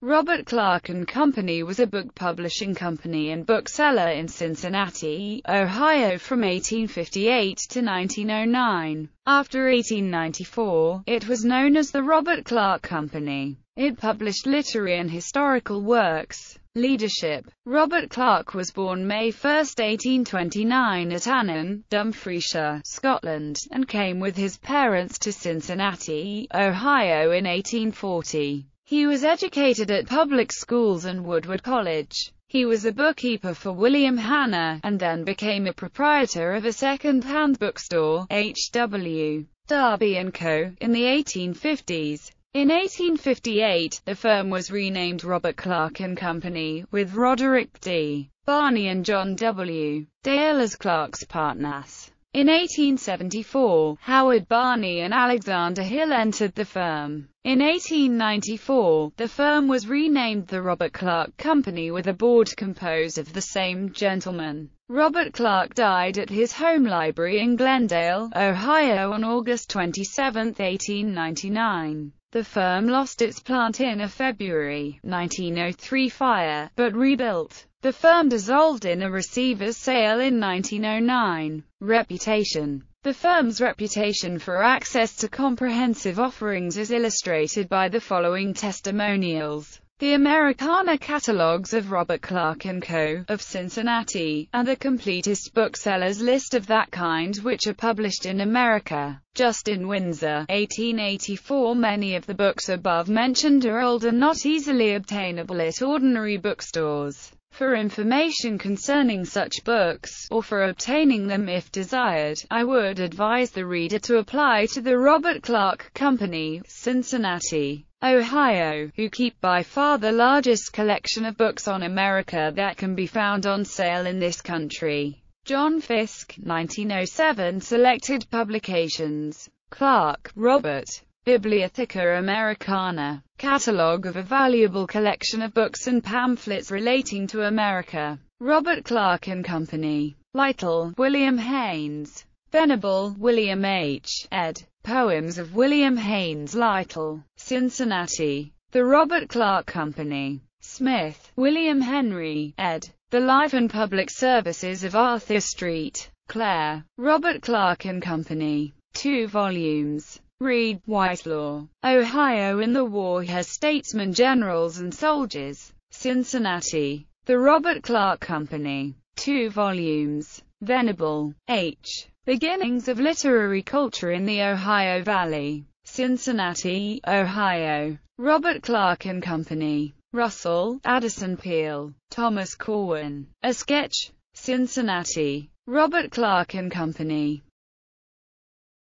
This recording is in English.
Robert Clarke and Company was a book publishing company and bookseller in Cincinnati, Ohio from 1858 to 1909. After 1894, it was known as the Robert Clarke Company. It published literary and historical works. Leadership Robert Clarke was born May 1, 1829 at Annan, Dumfriesshire, Scotland, and came with his parents to Cincinnati, Ohio in 1840. He was educated at public schools and Woodward College. He was a bookkeeper for William Hanna, and then became a proprietor of a second-hand bookstore, H.W. Derby & Co., in the 1850s. In 1858, the firm was renamed Robert Clarke Company, with Roderick D. Barney and John W. Dale as Clarke's partners. In 1874, Howard Barney and Alexander Hill entered the firm. In 1894, the firm was renamed the Robert Clarke Company with a board composed of the same gentlemen. Robert Clarke died at his home library in Glendale, Ohio on August 27, 1899. The firm lost its plant in a February 1903 fire, but rebuilt. The firm dissolved in a receiver's sale in 1909. Reputation The firm's reputation for access to comprehensive offerings is illustrated by the following testimonials. The Americana catalogs of Robert Clarke & Co., of Cincinnati, are the completest booksellers list of that kind which are published in America. Justin Winsor, 1884 Many of the books above mentioned are old and not easily obtainable at ordinary bookstores. For information concerning such books, or for obtaining them if desired, I would advise the reader to apply to the Robert Clarke Company, Cincinnati, Ohio, who keep by far the largest collection of books on America that can be found on sale in this country. John Fiske, 1907 Selected Publications. Clarke, Robert. Bibliotheca Americana, catalogue of a valuable collection of books and pamphlets relating to America. Robert Clarke and Company. Lytle, William Haynes. Venable, William H. ed. Poems of William Haynes Lytle, Cincinnati. The Robert Clarke Company. Smith, William Henry, ed. The Life and Public Services of Arthur Street, Clair. Robert Clarke and Company. Two volumes. Reid, Whitelaw, Ohio in the War has Statesmen, Generals and Soldiers. Cincinnati. The Robert Clarke Company. Two volumes. Venable, H. Beginnings of Literary Culture in the Ohio Valley. Cincinnati, Ohio. Robert Clarke and Company. Russell, Addison Peale, Thomas Corwin. A Sketch. Cincinnati. Robert Clarke and Company.